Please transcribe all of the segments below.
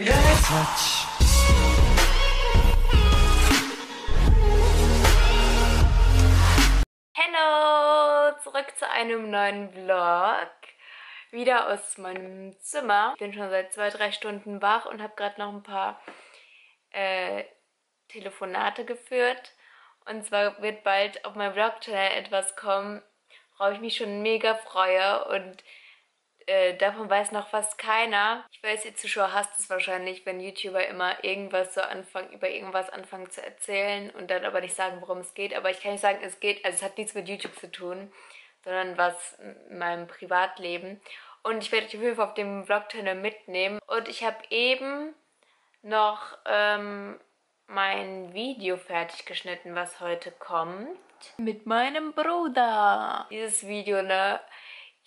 Touch. Hallo, zurück zu einem neuen Vlog. Wieder aus meinem Zimmer. Ich bin schon seit zwei, drei Stunden wach und habe gerade noch ein paar äh, Telefonate geführt. Und zwar wird bald auf meinem Vlog-Channel etwas kommen, worauf ich mich schon mega freue. Und äh, davon weiß noch fast keiner. Ich weiß, ihr Zuschauer hasst es wahrscheinlich, wenn YouTuber immer irgendwas so anfangen, über irgendwas anfangen zu erzählen und dann aber nicht sagen, worum es geht. Aber ich kann nicht sagen, es geht, also es hat nichts mit YouTube zu tun, sondern was in meinem Privatleben. Und ich werde euch auf jeden Fall auf dem Vlog-Channel mitnehmen. Und ich habe eben noch ähm, mein Video fertig geschnitten, was heute kommt. Mit meinem Bruder. Dieses Video, ne?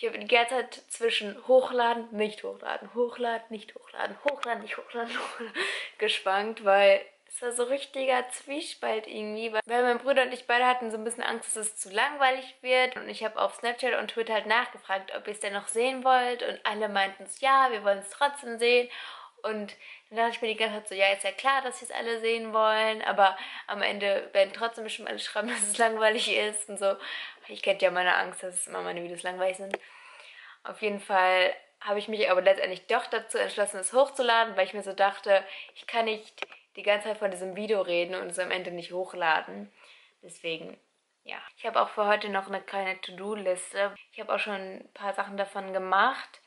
Ich habe die ganze Zeit zwischen hochladen, nicht hochladen, hochladen, nicht hochladen, hochladen, nicht hochladen, hochladen geschwankt, weil es war so richtiger Zwiespalt irgendwie, weil mein Bruder und ich beide hatten so ein bisschen Angst, dass es zu langweilig wird. Und ich habe auf Snapchat und Twitter halt nachgefragt, ob ihr es denn noch sehen wollt. Und alle meinten es ja, wir wollen es trotzdem sehen und dann dachte ich mir die ganze Zeit so, ja, ist ja klar, dass sie es alle sehen wollen, aber am Ende werden trotzdem bestimmt alle schreiben, dass es langweilig ist und so. Ich kenne ja meine Angst, dass immer meine Videos langweilig sind. Auf jeden Fall habe ich mich aber letztendlich doch dazu entschlossen, es hochzuladen, weil ich mir so dachte, ich kann nicht die ganze Zeit von diesem Video reden und es am Ende nicht hochladen. Deswegen, ja. Ich habe auch für heute noch eine kleine To-Do-Liste. Ich habe auch schon ein paar Sachen davon gemacht.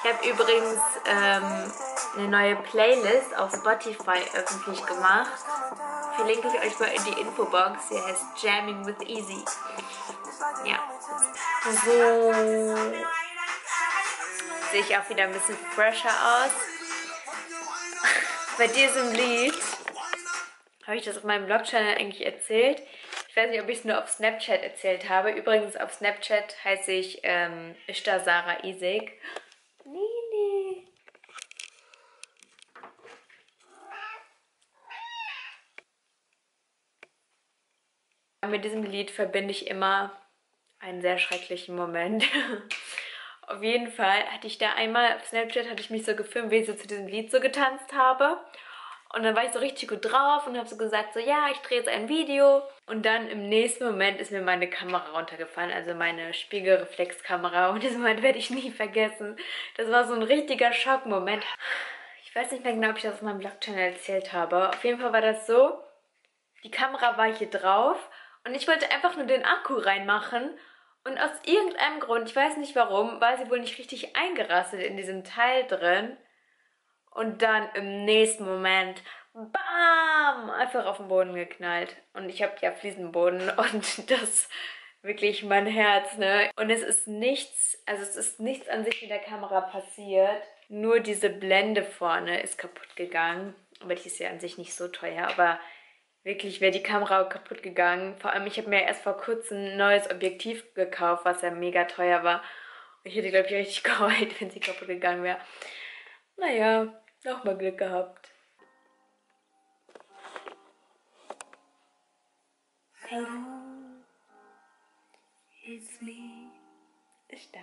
Ich habe übrigens ähm, eine neue Playlist auf Spotify öffentlich gemacht. Verlinke ich euch mal in die Infobox. Sie heißt Jamming with Easy. Ja. So sehe ich auch wieder ein bisschen fresher aus. Bei diesem Lied habe ich das auf meinem Blog-Channel eigentlich erzählt. Ich weiß nicht, ob ich es nur auf Snapchat erzählt habe. Übrigens auf Snapchat heiße ich ähm, Ishtar Sarah Isik. Nini. Mit diesem Lied verbinde ich immer einen sehr schrecklichen Moment. auf jeden Fall hatte ich da einmal auf Snapchat hatte ich mich so gefilmt, wie ich so zu diesem Lied so getanzt habe. Und dann war ich so richtig gut drauf und habe so gesagt, so ja, ich drehe jetzt ein Video. Und dann im nächsten Moment ist mir meine Kamera runtergefallen, also meine Spiegelreflexkamera. Und diesen Moment werde ich nie vergessen. Das war so ein richtiger Schockmoment. Ich weiß nicht mehr genau, ob ich das auf meinem Vlog-Channel erzählt habe. Auf jeden Fall war das so, die Kamera war hier drauf und ich wollte einfach nur den Akku reinmachen. Und aus irgendeinem Grund, ich weiß nicht warum, war sie wohl nicht richtig eingerastet in diesem Teil drin. Und dann im nächsten Moment, bam, einfach auf den Boden geknallt. Und ich habe ja Fliesenboden und das wirklich mein Herz, ne? Und es ist nichts, also es ist nichts an sich mit der Kamera passiert. Nur diese Blende vorne ist kaputt gegangen. Aber die ist ja an sich nicht so teuer, aber wirklich wäre die Kamera kaputt gegangen. Vor allem, ich habe mir erst vor kurzem ein neues Objektiv gekauft, was ja mega teuer war. Ich hätte, glaube ich, richtig geheult, wenn sie kaputt gegangen wäre. Naja, nochmal Glück gehabt. Hello, it's me. Ist da.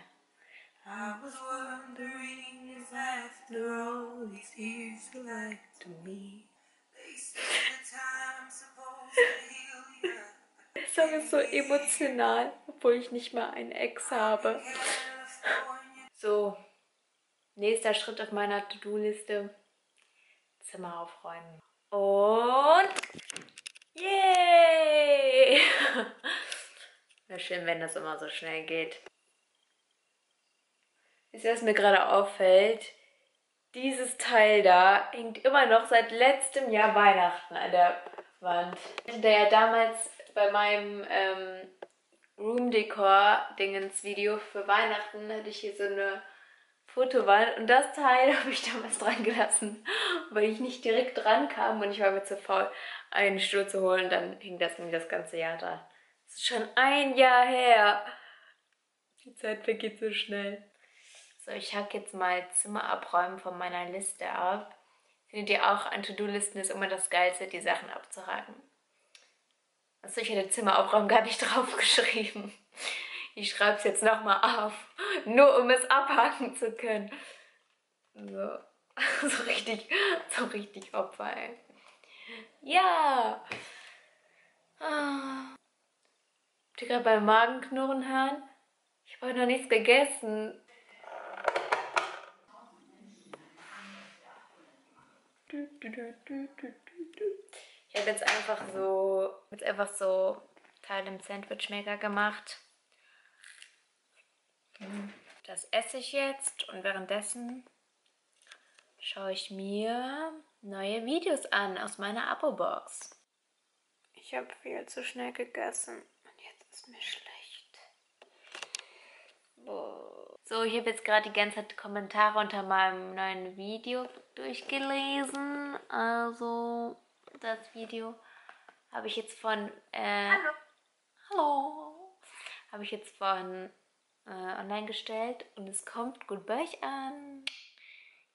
I was wondering if after all these years you lied to me. Der Song ist so emotional, obwohl ich nicht mal einen Ex habe. So, nächster Schritt auf meiner To-Do-Liste. Zimmer aufräumen. Und yay! Wäre schön, wenn das immer so schnell geht. Ist was mir gerade auffällt, dieses Teil da hängt immer noch seit letztem Jahr Weihnachten an der Wand. Hatte ja damals bei meinem ähm, Room Decor Dingens Video für Weihnachten hatte ich hier so eine Fotowand und das Teil habe ich damals dran gelassen, weil ich nicht direkt dran kam und ich war mir zu faul, einen Stuhl zu holen. Dann hing das nämlich das ganze Jahr da. Das ist schon ein Jahr her. Die Zeit vergeht so schnell. So, ich hack jetzt mal Zimmer abräumen von meiner Liste ab. Findet ihr auch an To-Do-Listen ist immer das Geilste, die Sachen abzuhaken. Achso, ich hätte Zimmeraufräumen gar nicht draufgeschrieben. Ich schreibe es jetzt nochmal auf, nur um es abhaken zu können. So, so richtig, so richtig Opfer, ey. Ja. Ah. Habt ihr gerade beim Magenknurren hören? Ich habe noch nichts gegessen. Ich habe jetzt einfach so, jetzt einfach so Teil im Sandwichmaker gemacht. Das esse ich jetzt und währenddessen schaue ich mir neue Videos an aus meiner Abo-Box. Ich habe viel zu schnell gegessen und jetzt ist mir schlecht. So, ich habe jetzt gerade die ganze Zeit Kommentare unter meinem neuen Video durchgelesen. Also, das Video habe ich jetzt von... Äh, hallo. Hallo. Habe ich jetzt von äh, online gestellt und es kommt gut bei euch an.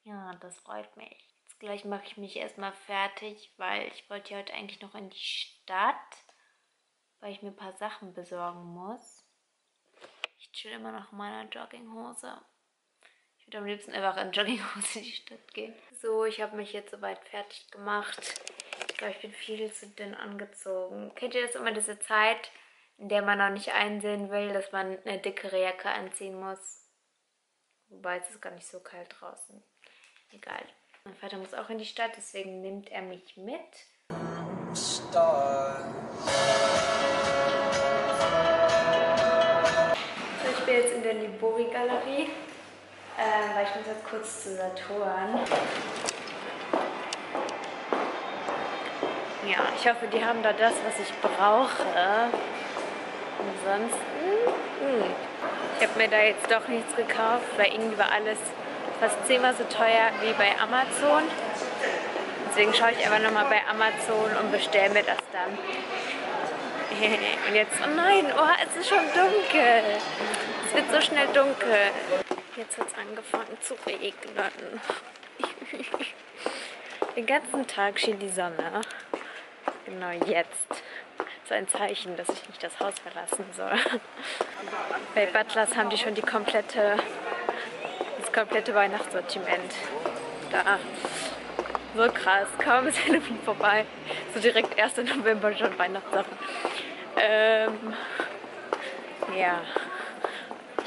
Ja, das freut mich. Jetzt gleich mache ich mich erstmal fertig, weil ich wollte ja heute eigentlich noch in die Stadt, weil ich mir ein paar Sachen besorgen muss. Ich chill immer noch in meiner Jogginghose. Ich würde am liebsten einfach in Jogginghose in die Stadt gehen. So, ich habe mich jetzt soweit fertig gemacht. Ich glaube, ich bin viel zu dünn angezogen. Kennt ihr das immer, diese Zeit, in der man noch nicht einsehen will, dass man eine dickere Jacke anziehen muss. Wobei es ist gar nicht so kalt draußen. Egal. Mein Vater muss auch in die Stadt, deswegen nimmt er mich mit. So, ich bin jetzt in der Libori-Galerie, äh, weil ich muss jetzt kurz zu Saturn. Ja, ich hoffe, die haben da das, was ich brauche. Ansonsten, hm. ich habe mir da jetzt doch nichts gekauft, weil irgendwie war alles fast zehnmal so teuer wie bei Amazon. Deswegen schaue ich einfach nochmal bei Amazon und bestelle mir das dann. und jetzt, oh nein, oh, es ist schon dunkel. Es wird so schnell dunkel. Jetzt hat es angefangen zu regnen. Den ganzen Tag schien die Sonne. Genau jetzt ist ein Zeichen, dass ich nicht das Haus verlassen soll. Bei Butlers haben die schon die komplette, das komplette Weihnachtssortiment da. So krass, kaum ist Halloween vorbei. So direkt 1. November schon Weihnachtssachen. Ähm, ja.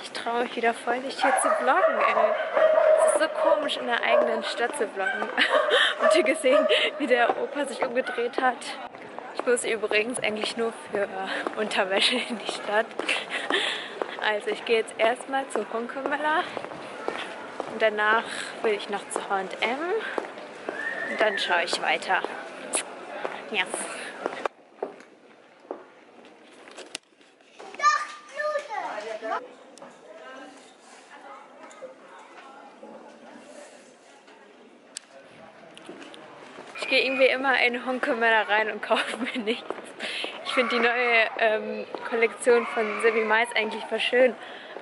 Ich traue mich wieder voll nicht hier zu vloggen, ey. So komisch in der eigenen Stadt zu vloggen. Habt ihr gesehen, wie der Opa sich umgedreht hat? Ich muss übrigens eigentlich nur für Unterwäsche in die Stadt. Also ich gehe jetzt erstmal zu Hunkemöller und danach will ich noch zu H&M und dann schaue ich weiter. Ja. Ich gehe irgendwie immer in Hunkemöller rein und kaufe mir nichts. Ich finde die neue ähm, Kollektion von Sebi Mais eigentlich voll schön.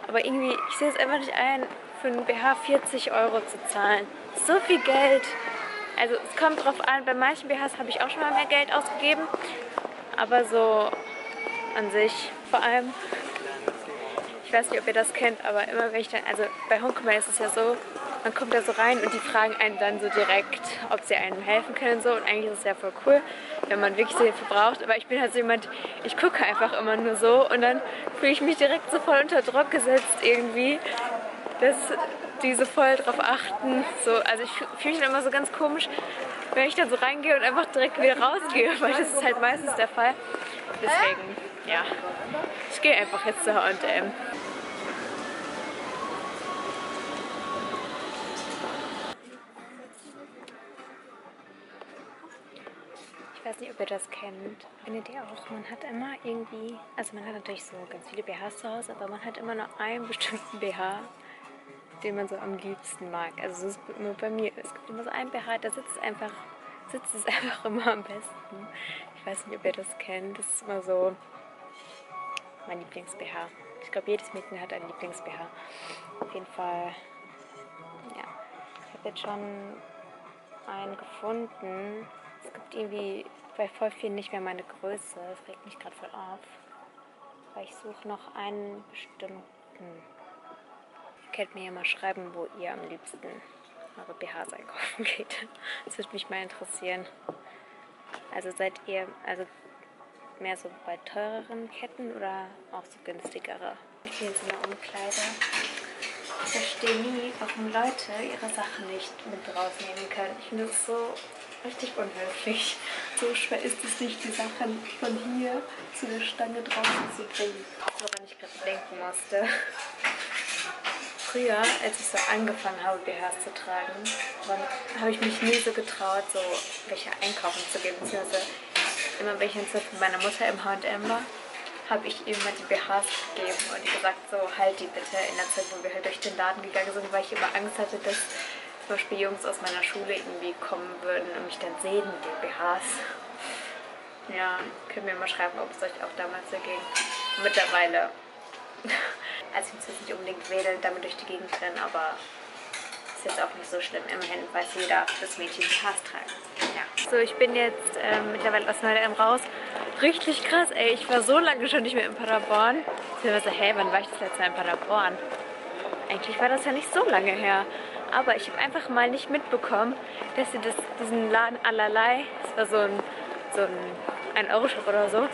Aber irgendwie, ich sehe es einfach nicht ein, für einen BH 40 Euro zu zahlen. So viel Geld. Also es kommt drauf an, bei manchen BHs habe ich auch schon mal mehr Geld ausgegeben. Aber so an sich, vor allem, ich weiß nicht, ob ihr das kennt, aber immer wenn ich dann, also bei Hunkemöller ist es ja so, man kommt da so rein und die fragen einen dann so direkt, ob sie einem helfen können und so. Und eigentlich ist es ja voll cool, wenn man wirklich so Hilfe braucht. Aber ich bin halt so jemand, ich gucke einfach immer nur so und dann fühle ich mich direkt so voll unter Druck gesetzt irgendwie, dass die so voll drauf achten. So, also ich fühle mich dann immer so ganz komisch, wenn ich dann so reingehe und einfach direkt wieder rausgehe, weil das ist halt meistens der Fall. Deswegen, ja, ich gehe einfach jetzt zu H&M. Weiß nicht, ob ihr das kennt. Findet ihr auch? Man hat immer irgendwie, also man hat natürlich so ganz viele BHs zu Hause, aber man hat immer nur einen bestimmten BH, den man so am liebsten mag. Also so ist immer bei mir. Es gibt immer so einen BH, da sitzt einfach, sitzt es einfach immer am besten. Ich weiß nicht, ob ihr das kennt. Das ist immer so mein Lieblings-BH. Ich glaube, jedes Mädchen hat einen Lieblings-BH. Auf jeden Fall, ja. Ich habe jetzt schon einen gefunden. Es gibt irgendwie bei voll vielen nicht mehr meine Größe. Das regt mich gerade voll auf. Weil ich suche noch einen bestimmten. Ihr könnt mir ja mal schreiben, wo ihr am liebsten eure BHs einkaufen geht. Das würde mich mal interessieren. Also seid ihr also mehr so bei teureren Ketten oder auch so günstigere? Ich bin jetzt in der Umkleide. Ich verstehe nie, warum Leute ihre Sachen nicht mit rausnehmen können. Ich finde das so richtig unhöflich. So schwer ist es nicht, die Sachen von hier zu der Stange draußen zu bringen. Woran ich gerade denken musste. Früher, als ich so angefangen habe, BHs zu tragen, habe ich mich nie so getraut, so welche einkaufen zu geben. Beziehungsweise immer in von meiner Mutter im H&M war, habe ich ihm mal die BHs gegeben und gesagt, so halt die bitte in der Zeit, wo wir halt durch den Laden gegangen sind, weil ich immer Angst hatte, dass zum Beispiel Jungs aus meiner Schule irgendwie kommen würden und mich dann sehen mit den BHs. Ja, könnt mir mal schreiben, ob es euch auch damals so ging. Mittlerweile, also ich muss jetzt nicht unbedingt wählen, damit durch die Gegend rennen, aber ist jetzt auch nicht so schlimm. Immerhin weiß jeder, dass Mädchen BHs tragen. Ja. So, ich bin jetzt äh, mittlerweile aus Neudem raus. Richtig krass, ey. Ich war so lange schon nicht mehr in Paderborn. Ich so, hä, wann war ich das letzte Mal in Paderborn? Eigentlich war das ja nicht so lange her. Aber ich habe einfach mal nicht mitbekommen, dass sie das, diesen Laden allerlei, das war so ein, so ein 1-Euro-Shop oder so,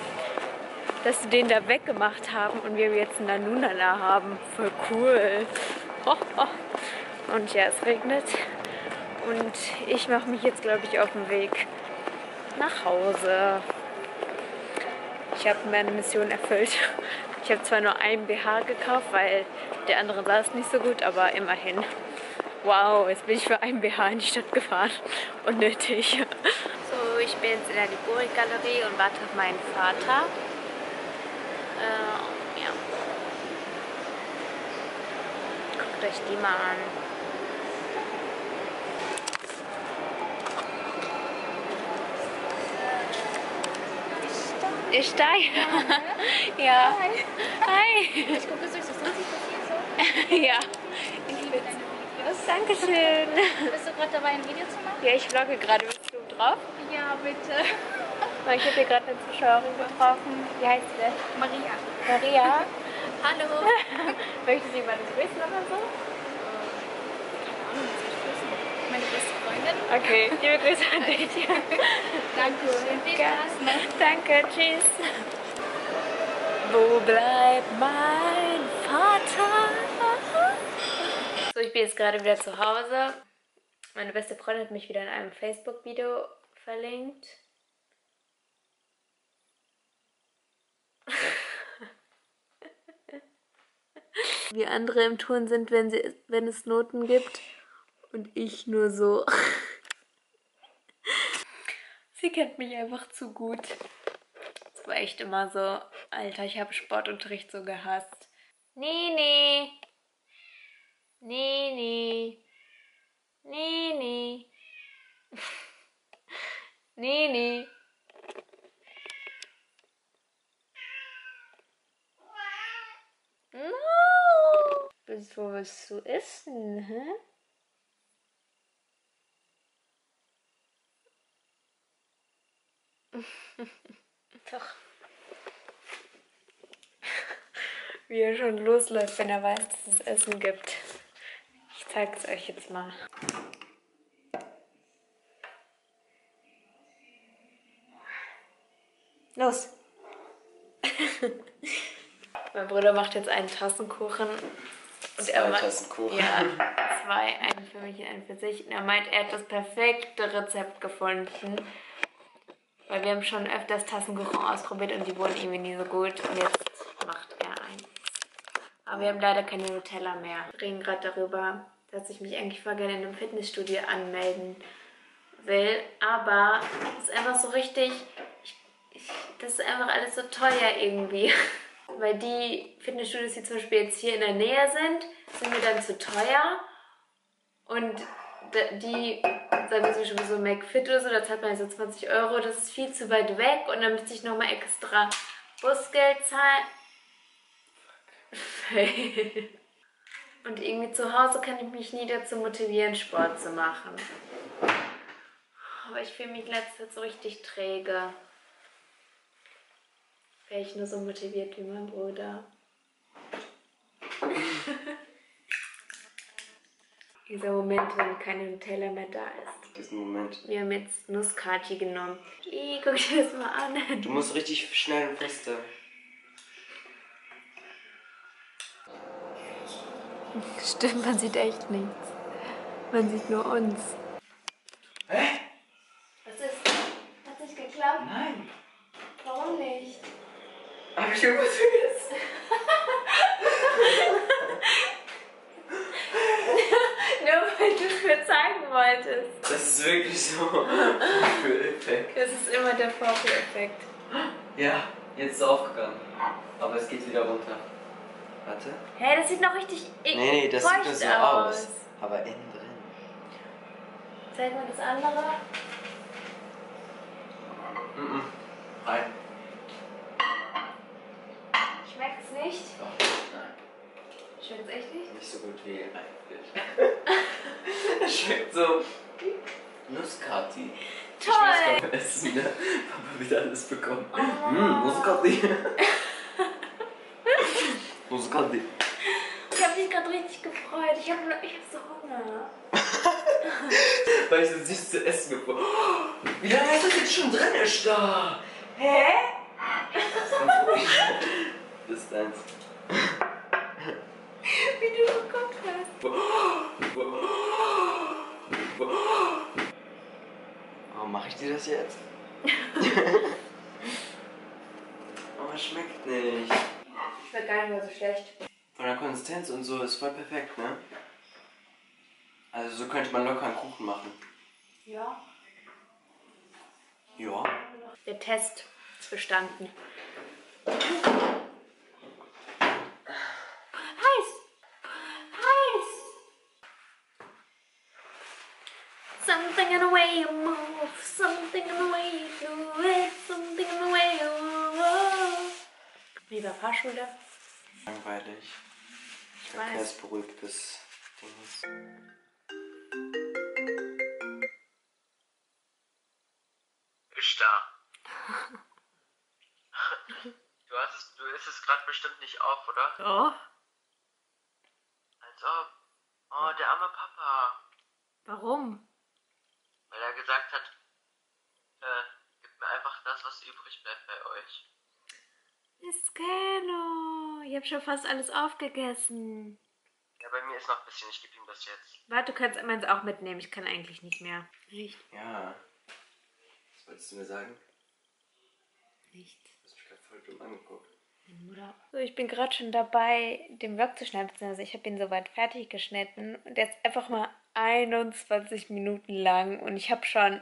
dass sie den da weggemacht haben und wir jetzt einen Nanunana haben. Voll cool. Und ja, es regnet. Und ich mache mich jetzt, glaube ich, auf den Weg nach Hause. Ich habe meine Mission erfüllt. Ich habe zwar nur einen BH gekauft, weil der andere saß nicht so gut, aber immerhin. Wow, jetzt bin ich für einen BH in die Stadt gefahren. Unnötig. So, ich bin jetzt in der Libori-Galerie und warte auf meinen Vater. Äh, ja. Guckt euch die mal an. Ich da? Ja. ja. Hi. Hi. Ich gucke durch das 20 passiert so. Ja. Ich liebe Videos. Dankeschön. Bist du gerade dabei, ein Video zu machen? Ja, ich vlogge gerade. Bist du drauf? Ja, bitte. Ich habe hier gerade eine Zuschauerin getroffen. Wie heißt sie denn? Maria. Maria. Hallo. Möchtest du jemanden grüßen oder so? Keine Ahnung, was ich grüßen? Meine beste Freundin. Okay, liebe Grüße an dich. Danke schön. Viel Spaß. Ne? Danke, tschüss. Wo bleibt mein Vater? So, ich bin jetzt gerade wieder zu Hause. Meine beste Freundin hat mich wieder in einem Facebook-Video verlinkt. Wie andere im Turn sind, wenn, sie, wenn es Noten gibt. Und ich nur so. Sie kennt mich einfach zu gut. Es war echt immer so, Alter, ich habe Sportunterricht so gehasst. Nee, nee. Nee, nee. Nee, nee. nee, nee. No. Willst du essen, hä? Doch. Wie er schon losläuft, wenn er weiß, dass es Essen gibt. Ich zeige es euch jetzt mal. Los! mein Bruder macht jetzt einen Tassenkuchen. Und Zwei er ma- Tassenkuchen. Ja, zwei, einen für mich und einen für sich. Und er meint, er hat das perfekte Rezept gefunden. Weil wir haben schon öfters Tassenkuchen ausprobiert und die wurden irgendwie nie so gut. Und jetzt macht er eins. Aber wir haben leider keine Nutella mehr. Wir reden gerade darüber, dass ich mich eigentlich voll gerne in einem Fitnessstudio anmelden will. Aber es ist einfach so richtig. Ich, ich, das ist einfach alles so teuer irgendwie. Weil die Fitnessstudios, die zum Beispiel jetzt hier in der Nähe sind, sind mir dann zu teuer. Und die, sagen wir zum Beispiel so McFit oder so, da zahlt man so 20 Euro, das ist viel zu weit weg und dann müsste ich nochmal extra Busgeld zahlen. Und irgendwie zu Hause kann ich mich nie dazu motivieren, Sport zu machen. Aber ich fühle mich Zeit so richtig träge. Wäre ich nur so motiviert wie mein Bruder. Dieser Moment, wenn kein Nutella mehr da ist. Diesen Moment. Wir haben jetzt Nusskati genommen. Ih, guck dir das mal an. Du musst richtig schnell und feste. Stimmt, man sieht echt nichts. Man sieht nur uns. Hä? Was ist? Hat nicht geklappt? Nein. Warum nicht? Hab ich irgendwas vergessen? Nur weil du es mir zeigen wolltest. Das ist wirklich so. Für Effekt. Das ist immer der Vorführeffekt. Ja, jetzt ist es aufgegangen. Aber es geht wieder runter. Warte. Hä, das sieht noch richtig Nee, nee, das sieht nur so aus. Aber innen drin. Zeig mal das andere. Mhm. Rein. Schmeckt's nicht? Doch, nein. Schmeckt's echt nicht? Nicht so gut wie eigentlich. Es schmeckt so. Nusskati. Toll! Ich weiß essen, ne? Papa wieder alles bekommen. Oh. Mmh, Nusskati. Nusskati. Ich hab mich gerade richtig gefreut. Ich hab, ich hab so Hunger. Weil ich so süß zu essen gefunden oh, Wie lange ist das jetzt schon drin? Ist da? Hä? Das ist deins. Wie du geguckt hast. Warum mache ich dir das jetzt? oh, schmeckt nicht. Schmeckt gar nicht mehr so schlecht. Von der Konsistenz und so ist voll perfekt, ne? Also so könnte man locker einen Kuchen machen. Ja. Ja. Der Test ist bestanden. Heiß! Heiß! Something in the way you move, something in the way you do it, something in the way you move. Lieber Fahrschule. Langweilig. Ich Verkehrsberuhigtes Ding. Ist da. Du hast es, du isst es gerade bestimmt nicht auf, oder? Oh, Als ob. Oh, der arme Papa. warum? Weil er gesagt hat, äh, gib mir einfach das, was übrig bleibt bei euch. Miskeno, ich habe schon fast alles aufgegessen. Ja, bei mir ist noch ein bisschen, ich gebe ihm das jetzt. Warte, du kannst meins auch mitnehmen. Ich kann eigentlich nicht mehr. Nicht. Ja. Was wolltest du mir sagen? Nicht. Du hast mich gerade voll dumm angeguckt. So, ich bin gerade schon dabei, den Vlog zu schneiden. beziehungsweise Ich habe ihn soweit fertig geschnitten. Und der ist einfach mal 21 Minuten lang. Und ich habe schon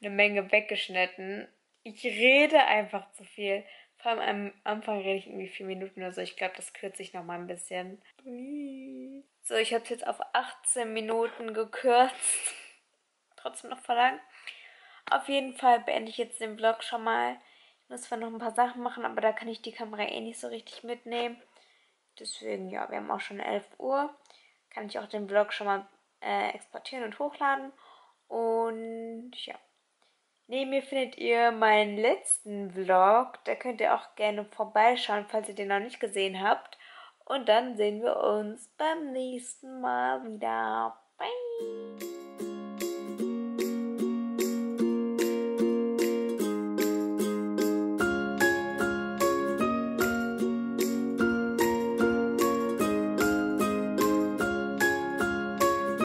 eine Menge weggeschnitten. Ich rede einfach zu viel. Vor allem am Anfang rede ich irgendwie vier Minuten oder so. Ich glaube, das kürze ich noch mal ein bisschen. So, ich habe es jetzt auf 18 Minuten gekürzt. Trotzdem noch verlangt. Auf jeden Fall beende ich jetzt den Vlog schon mal. Ich muss zwar noch ein paar Sachen machen, aber da kann ich die Kamera eh nicht so richtig mitnehmen. Deswegen, ja, wir haben auch schon 11 Uhr. Kann ich auch den Vlog schon mal äh, exportieren und hochladen. Und ja. Neben mir findet ihr meinen letzten Vlog. Da könnt ihr auch gerne vorbeischauen, falls ihr den noch nicht gesehen habt. Und dann sehen wir uns beim nächsten Mal wieder. Bye!